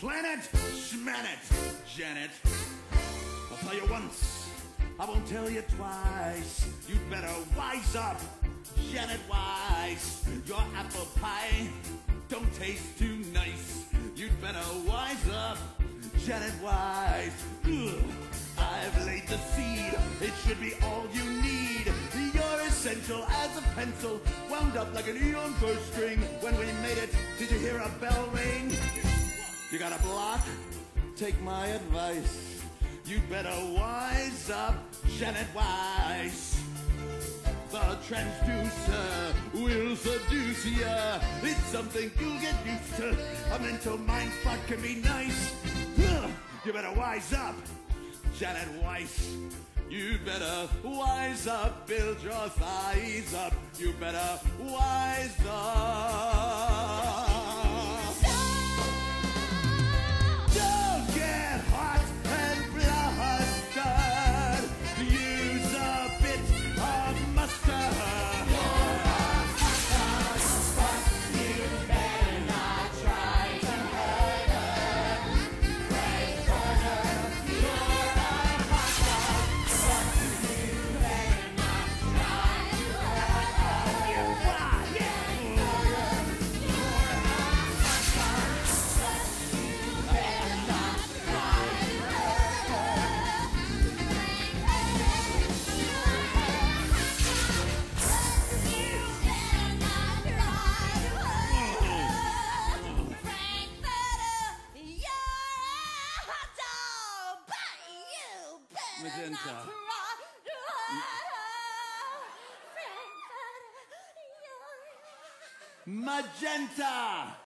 Planet, schmanet, Janet. I'll tell you once, I won't tell you twice. You'd better wise up, Janet Weiss. Your apple pie don't taste too nice. You'd better wise up, Janet Weiss. Ugh. I've laid the seed, it should be all you need. You're essential as a pencil, wound up like an neon first string. When we made it, did you hear a bell ring? You got a block? Take my advice. You'd better wise up, Janet Weiss. The transducer will seduce ya. It's something you'll get used to. A mental mind fuck can be nice. You better wise up, Janet Weiss. You better wise up, build your thighs up. You better wise up. Magenta. Magenta!